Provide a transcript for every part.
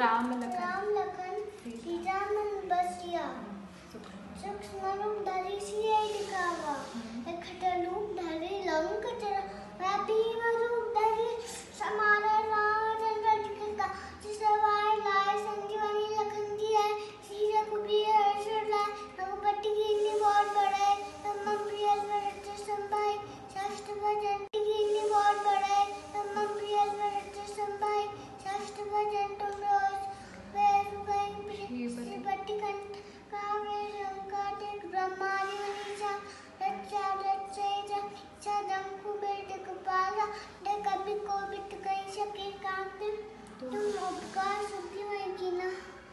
राम लखन। सीता मन बसिया सूक्ष्म रूप धरि सिए दिखावा अखट हम्म। रूप धरि लंक चरा। व्यापी रूप धरि समान रामचंद्र दिखता जिसे वाय लाय संजीवनी लखन जी है सीता को भी हर्षद लाय। रघुपति के लिए बहुत बड़ा है तमाम प्रिय स्मरण संभाई शास्त्र भजन सके कांत तुम उपकार सुखी में कीना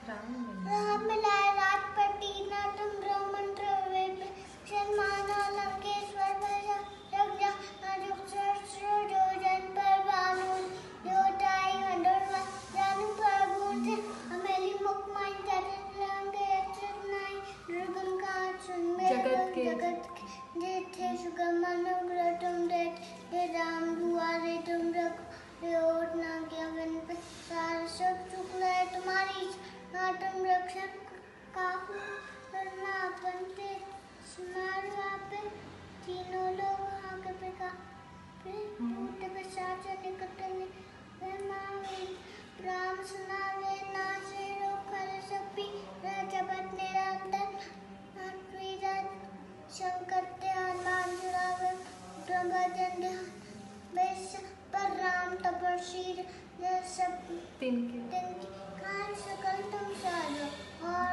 राम मिलाए रात पटी तुम ब्रह्मण वेद सन्मान लंकेश्वर भजा यज्ञ नाजुक सहस्र जो जन पर बानु देवताई हंडोरवा जानु प्रभु थे हमेली मुकमाई जगत लंगे अक्षर नाई। दुर्गम का सुन में जगत के- जगत के। जेठे सुगम अनुग्रह तुम देख हे राम दुआरे तुम रखो। हे ना क्या बन पे सार, सब चुक है तुम्हारी ना तुम रक्षक काहू करना अपन पे स्मार पे, तीनों लोग पे का पे टूट पे साचा निकटने वे मावे राम सुनावे ना से रोकर सपी राजपत निरंतर नाटवीरत शंकर ते हनुमान जुड़ावे प्रभजन ध्यान बेस पर राम तपस्वी सब तिनके तिनकी कान सकल तुम सारो और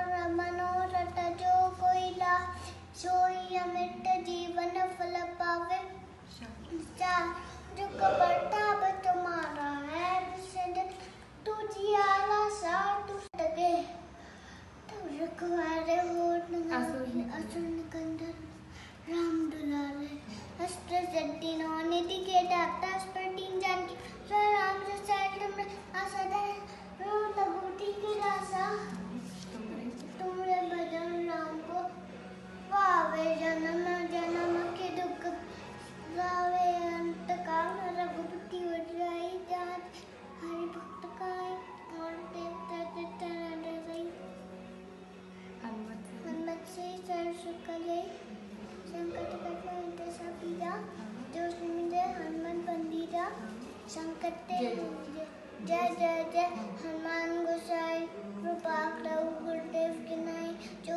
संकट ते जय। जय जय हनुमान गोसाई कृपा करो गुरुदेव की नाई जो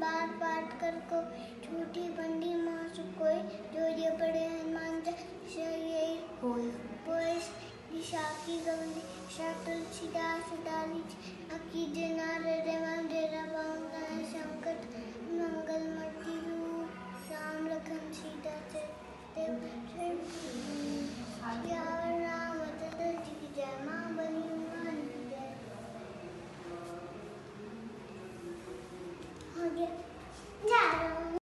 बार पाठ कर को झूठी बंदी मासु कोई जो ये बड़े हनुमान जय होय दिशा की गवंदी शा तुलसीदास डाली अकी दिनार रेवंदे Нет.